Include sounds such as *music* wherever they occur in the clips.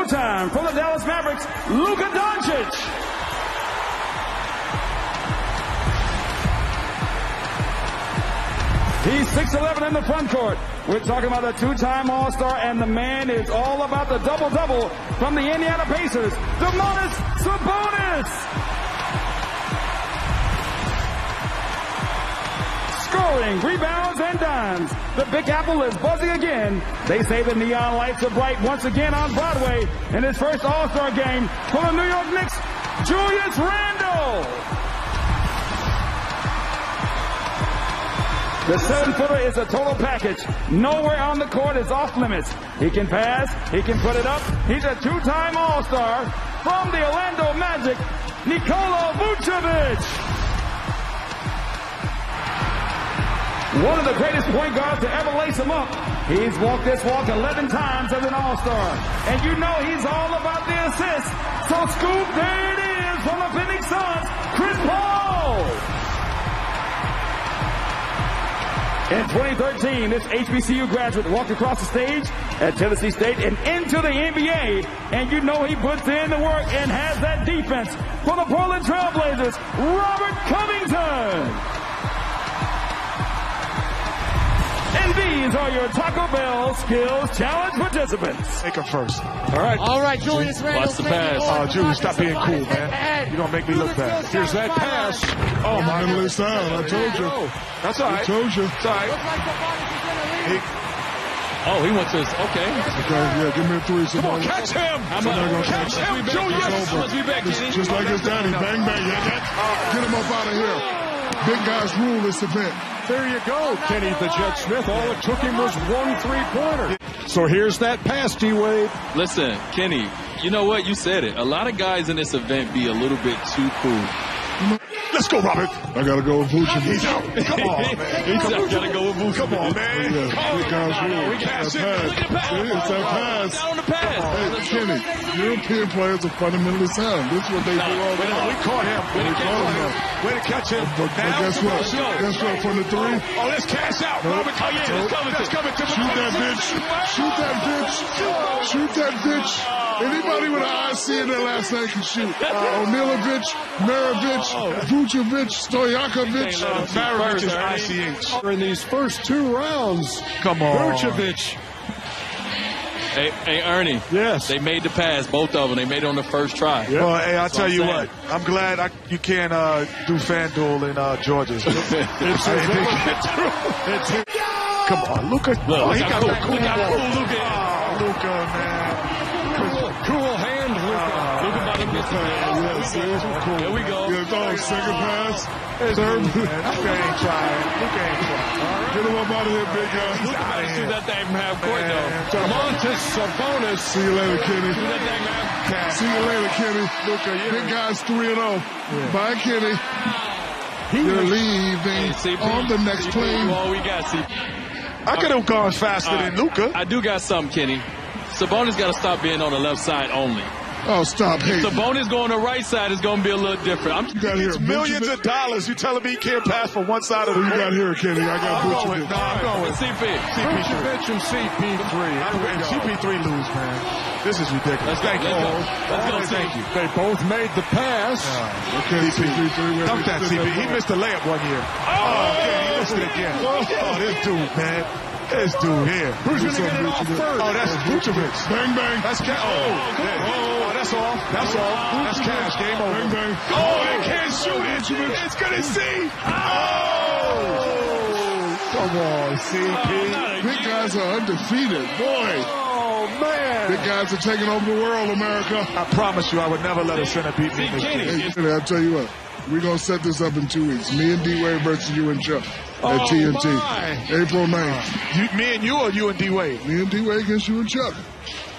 showtime for the Dallas Mavericks, Luka Doncic. He's 6'11 in the front court. We're talking about a two-time All-Star, and the man is all about the double-double from the Indiana Pacers, Domantas Sabonis. Rebounds, and dimes. The Big Apple is buzzing again. They say the neon lights are bright once again on Broadway in his first All-Star game for the New York Knicks, Julius Randle. The seven footer is a total package. Nowhere on the court is off limits. He can pass. He can put it up. He's a two-time All-Star from the Orlando Magic, Nikola Vucevic. One of the greatest point guards to ever lace him up. He's walked this walk 11 times as an All-Star. And you know he's all about the assists. So scoop, there it is from the Phoenix Suns, Chris Paul. In 2013, this HBCU graduate walked across the stage at Tennessee State and into the NBA. And you know he puts in the work and has that defense for the Portland Trailblazers, Robert Covington. And these are your Taco Bell Skills Challenge participants. Take them first. All right. All right, Julius Randle. Watch the pass. Oh, Julius, stop being cool, man. You're going to make me look bad. Here's that pass. Oh, my Mentally sound. I told you. That's all I told you. It's all right. Oh, he wants this. Okay. Okay, yeah, give me a three. Come on, catch him. How Somebody much? gonna Catch him, Julius. over. Let's be back, Just, just like his daddy. Bang, bang. Yeah, Get him up out of here. Big guys rule this event. There you go, Kenny the Jet Smith. All it took him was one three-pointer. So here's that pass, D-Wade. Listen, Kenny, you know what? You said it. A lot of guys in this event be a little bit too cool. Let's go, Robert. I gotta go with Vucevic. He's out. Come on, man. *laughs* He's gotta go with Vucevic. Come on, man. Yeah, big guys rule. We can't That pass. Look at the pass. See, It's that pass. Down on the pass. Hey, Kenny, European players are fundamentally sound. This is what they do all the time. we caught him. Way We caught him, him. Way to catch him. But, but guess what? let's. Guess what? From the three, Oh, let's cash out. Nope. Robert, oh, yeah, let's come. Let's come into shoot that bitch. Shoot that bitch. Shoot that bitch. Anybody with an IC in their last name can shoot. Uh, O'Neillovich, Maravich, Vucevic, Stojakovic. Maravich is ICH. In these first two rounds, Come on. Vucevic. Hey, hey, Ernie. Yes. They made the pass, both of them. They made it on the first try. Well, hey, I'll That's tell what you I'm what. I'm glad I, you can't uh, do FanDuel in uh, Georgia. *laughs* It's it's Come on, Luka. Look, oh, look he how got cool- that cool, look how cool Luka. Oh, Luka, man. Cool, cool hand, Luka. Look about to miss it. Uh, yeah, see? There we go. Yeah, oh, second pass. Third. Third. Luka *laughs* ain't trying. Luka ain't trying. Get him up out of here, big guy. Look about to see that thing from half court, though. Domantas Sabonis. See you later, Kenny. See that thing, man? See you later, Kenny. Luka, you Big guy's 3 and 0. Bye, Kenny. He You're was- leaving Hey, CP, on the next CP, plane. All we got, CP. I could have gone faster than Luka. I do got something, Kenny. Sabonis got to stop being on the left side only. Oh, stop hating. Sabonis going the right side is going to be a little different. I'm You got here. Millions Vucevic. of dollars. You telling me he can't pass from one side of the Who you got here, Kenny? I got I'm going. No, I'm going with CP. Vucevic and CP3. I'm and CP3 lose, man. This is ridiculous. Let's go. Thank Let's go. Let's go, Oh, thank you. They both made the pass. Okay, CP3. Dunk that, CP. He missed the layup one year. Oh! oh, okay, he missed it again. Oh, oh this dude, man. This dude here. Who's going to get it off first? Oh, that's oh, Vucevic. Bang, bang. That's cash. Oh, oh, yeah. oh, that's all. That's all. That's cash. Game over. bang. Oh, oh, they can't shoot it. It's gonna see. Ah! Oh, come on, CP. Big guys are undefeated. Boy, Oh, man. big guys are taking over the world, America. I promise you, I would never let a center beat me in this Kenny. game. Hey, I'll tell you what. We're going to set this up in two weeks. Me and D-Wade versus you and Chuck at Oh, TNT. my. April 9th. You, me and you, or you and D Wade? Me and D-Wade against you and Chuck.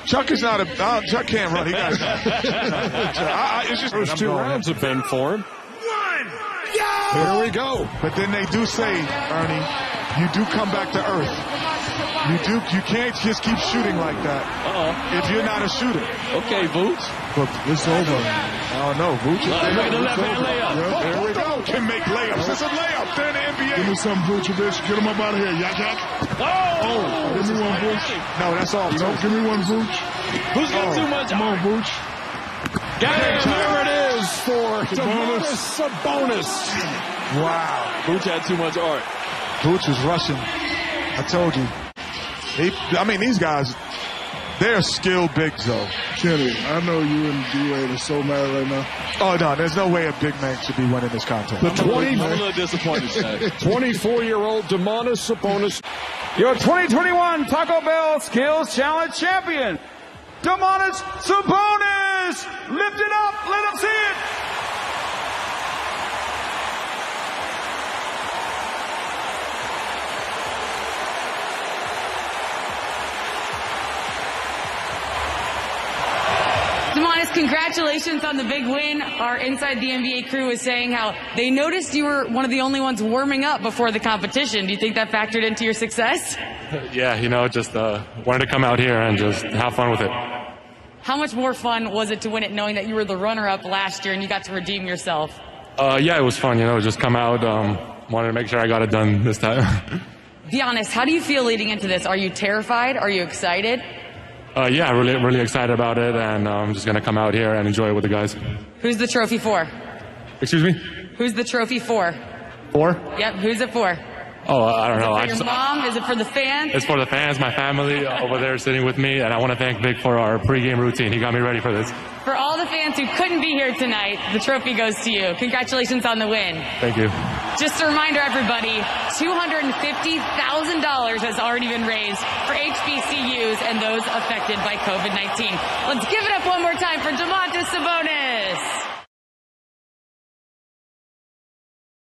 Chuck is not a. Uh, Chuck can't run. He got. *laughs* I, I, it's just First two rounds have been for him. Here we go. But then they do say, Ernie, you do come back to earth. You do. You can't just keep shooting like that Uh-oh. if you're not a shooter. Okay, Vooch. But it's over. I don't know. Vooch. Uh, make the left hand layup. Yeah. There we go. Can make layups. It's a layup. They're in the NBA. Give me some Vucevic. Get him up out of here. Yak, yak. Oh! Give me one Vuce. No, that's all. No, give me one Vuce. Who's got Oh, too much Come on. Got it. There it is for Sabonis. Sabonis. Wow. Vooch had too much art. Vooch was rushing. I told you. He, I mean, these guys, they're skilled bigs, though. Kenny, I know you and D-Wade are so mad right now. Oh, no, there's no way a big man should be winning this contest. The I'm a little disappointed, 24-year-old *laughs* Domantas Sabonis Your 2021 Taco Bell Skills Challenge champion, Domantas Sabonis. Lift it up. Let him see it. Congratulations on the big win. Our Inside the NBA crew was saying how they noticed you were one of the only ones warming up before the competition. Do you think that factored into your success? *laughs* Yeah, you know, just uh, wanted to come out here and just have fun with it. How much more fun was it to win it knowing that you were the runner-up last year and you got to redeem yourself? Uh, yeah, it was fun, you know, just come out. Um, wanted to make sure I got it done this time. *laughs* Be honest, how do you feel leading into this? Are you terrified? Are you excited? Uh, yeah, really, really excited about it, and I'm um, just gonna come out here and enjoy it with the guys. Who's the trophy for? Excuse me? Who's the trophy for? For? Yep, who's it for? Oh, I don't Is know. it I your just, mom? Is it for the fans? it's for the fans, my family over there sitting with me, and I want to thank Vic for our pregame routine. He got me ready for this. For all the fans who couldn't be here tonight, the trophy goes to you. Congratulations on the win. Thank you. Just a reminder, everybody, $250,000 has already been raised for HBCUs and those affected by COVID-19. Let's give it up one more time for Domantas Sabonis.